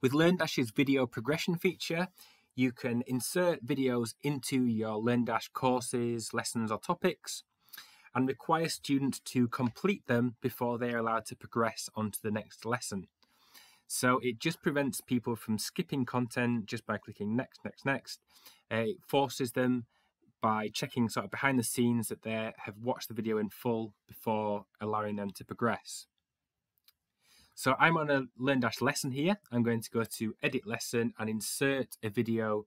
With LearnDash's video progression feature, you can insert videos into your LearnDash courses, lessons, or topics and require students to complete them before they are allowed to progress onto the next lesson. So it just prevents people from skipping content just by clicking next, next, next. Uh, it forces them by checking sort of behind the scenes that they have watched the video in full before allowing them to progress. So I'm on a LearnDash lesson here. I'm going to go to edit lesson and insert a video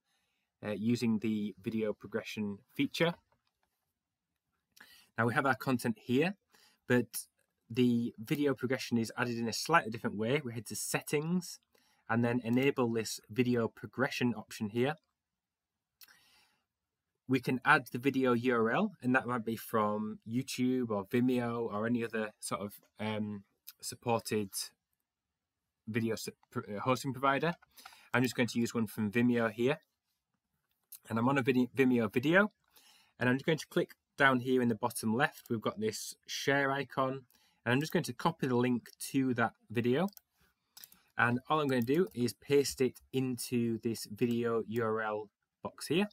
uh, using the video progression feature. Now we have our content here, but the video progression is added in a slightly different way. We head to settings and then enable this video progression option here. We can add the video URL and that might be from YouTube or Vimeo or any other sort of um, supported video uh, hosting provider. I'm just going to use one from Vimeo here. And I'm on a Vimeo video. And I'm just going to click down here in the bottom left. We've got this share icon. And I'm just going to copy the link to that video. And all I'm going to do is paste it into this video URL box here.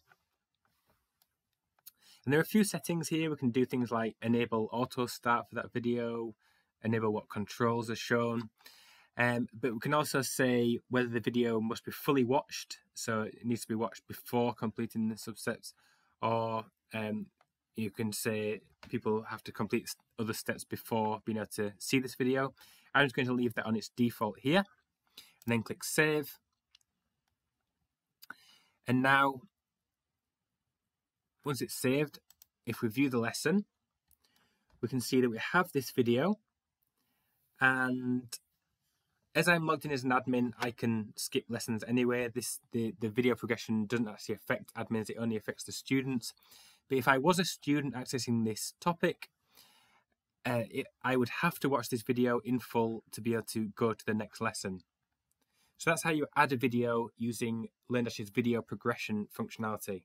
And there are a few settings here. We can do things like enable auto start for that video, enable what controls are shown. Um, but we can also say whether the video must be fully watched, so it needs to be watched before completing the substeps, or um, you can say people have to complete other steps before being able to see this video. I'm just going to leave that on its default here, and then click Save. And now, once it's saved, if we view the lesson, we can see that we have this video, and as I'm logged in as an admin, I can skip lessons anyway. This the, the video progression doesn't actually affect admins, it only affects the students. But if I was a student accessing this topic, uh, it, I would have to watch this video in full to be able to go to the next lesson. So that's how you add a video using LearnDash's video progression functionality.